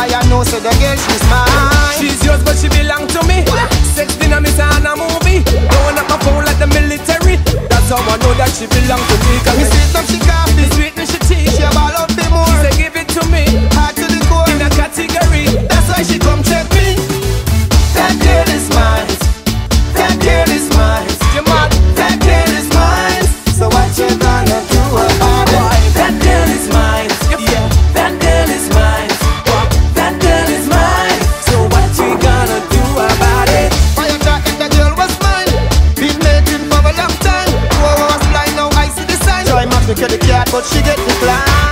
why I know so the girl she's mine. She's yours but she belong to me. Sex dinner miss a movie. to the cat, but she get declined.